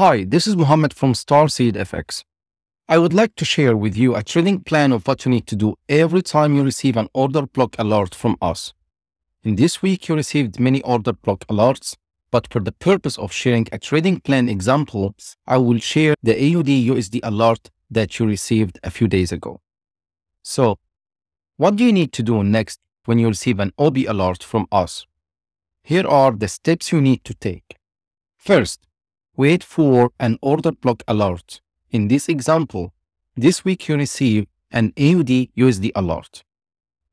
Hi, this is Mohammed from Starseed FX. I would like to share with you a trading plan of what you need to do every time you receive an order block alert from us. In this week, you received many order block alerts, but for the purpose of sharing a trading plan example, I will share the AUD USD alert that you received a few days ago. So, what do you need to do next when you receive an OB alert from us? Here are the steps you need to take. First, wait for an order block alert. In this example, this week you receive an AUD USD alert.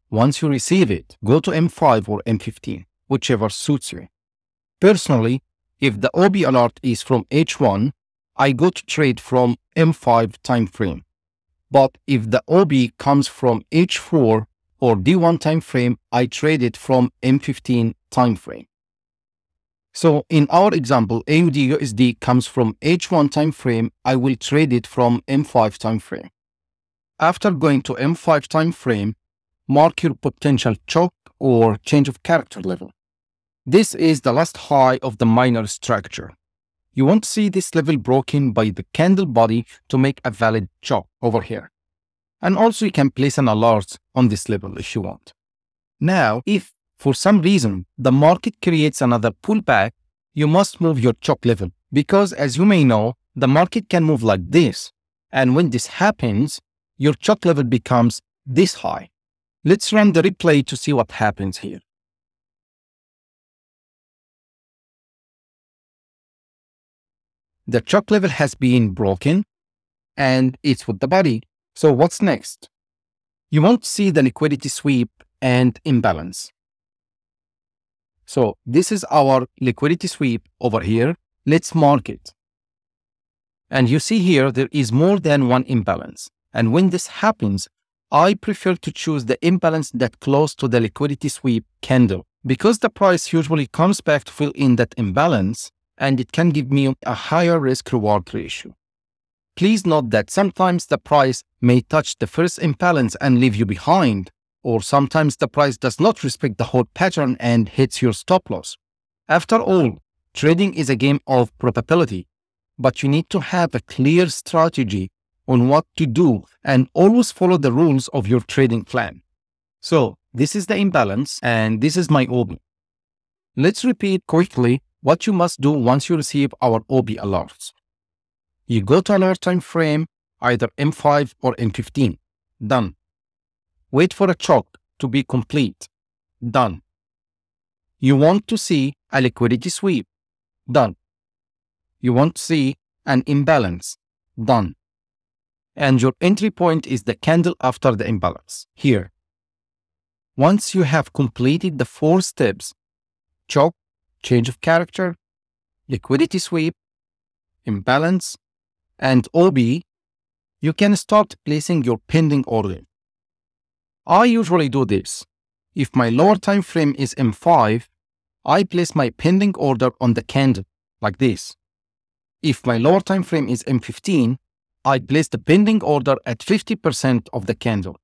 Once you receive it, go to M5 or M15, whichever suits you. Personally, if the OB alert is from H1, I go to trade from M5 time frame. But if the OB comes from H4 or D1 time frame, I trade it from M15 time frame. So in our example, AUD USD comes from H1 time frame, I will trade it from M5 time frame. After going to M5 time frame, mark your potential ChoCh or change of character level. This is the last high of the minor structure. You want to see this level broken by the candle body to make a valid ChoCh over here. And also you can place an alert on this level if you want. Now, if for some reason the market creates another pullback, you must move your ChoCh level because as you may know, the market can move like this. And when this happens, your ChoCh level becomes this high. Let's run the replay to see what happens here. The ChoCh level has been broken and it's with the body. So what's next? You won't see the liquidity sweep and imbalance. So this is our liquidity sweep over here. Let's mark it. And you see here, there is more than one imbalance. And when this happens, I prefer to choose the imbalance that close to the liquidity sweep candle because the price usually comes back to fill in that imbalance and it can give me a higher risk reward ratio. Please note that sometimes the price may touch the first imbalance and leave you behind, or sometimes the price does not respect the whole pattern and hits your stop loss. After all, trading is a game of probability, but you need to have a clear strategy on what to do and always follow the rules of your trading plan. So, this is the imbalance and this is my OB. Let's repeat quickly what you must do once you receive our OB alerts. You go to alert time frame, either M5 or M15. Done. Wait for a ChoCh to be complete. Done. You want to see a liquidity sweep. Done. You want to see an imbalance. Done and your entry point is the candle after the imbalance, here. Once you have completed the four steps, ChoCh, change of character, liquidity sweep, imbalance, and OB, you can start placing your pending order. I usually do this. If my lower time frame is M5, I place my pending order on the candle, like this. If my lower time frame is M15, I place the pending order at 50% of the candle.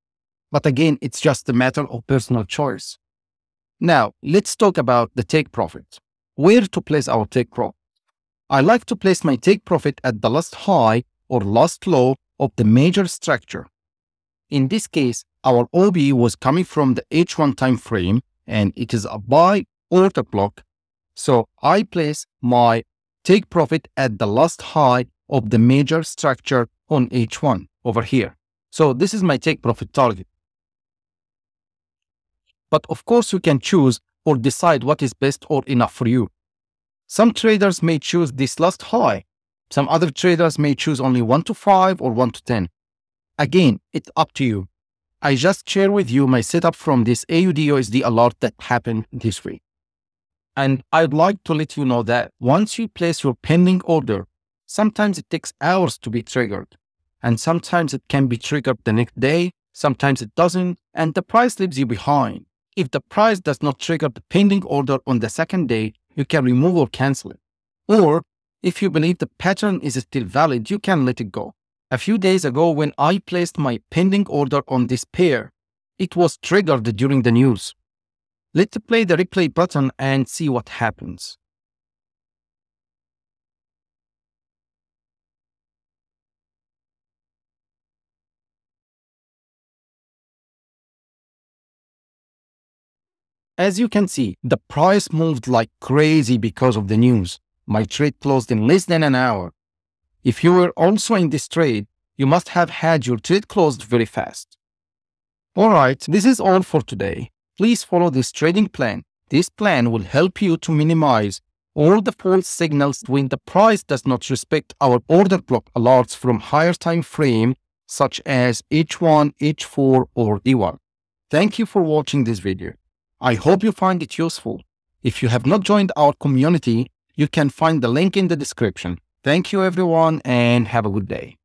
But again, it's just a matter of personal choice. Now, let's talk about the take profit. Where to place our take profit? I like to place my take profit at the last high or last low of the major structure. In this case, our OB was coming from the H1 time frame and it is a buy order block. So I place my take profit at the last high of the major structure on H1 over here. So this is my take profit target. But of course you can choose or decide what is best or enough for you. Some traders may choose this last high. Some other traders may choose only 1 to 5 or 1 to 10. Again, it's up to you. I just share with you my setup from this AUD USD alert that happened this week. And I'd like to let you know that once you place your pending order, sometimes it takes hours to be triggered. And sometimes it can be triggered the next day, sometimes it doesn't, and the price leaves you behind. If the price does not trigger the pending order on the second day, you can remove or cancel it. Or if you believe the pattern is still valid, you can let it go. A few days ago, when I placed my pending order on this pair, it was triggered during the news. Let's play the replay button and see what happens. As you can see, the price moved like crazy because of the news. My trade closed in less than an hour, if you were also in this trade, you must have had your trade closed very fast. Alright, this is all for today. Please follow this trading plan. This plan will help you to minimize all the false signals when the price does not respect our order block alerts from higher time frame such as H1, H4 or D1. Thank you for watching this video. I hope you find it useful. If you have not joined our community, you can find the link in the description. Thank you everyone and have a good day.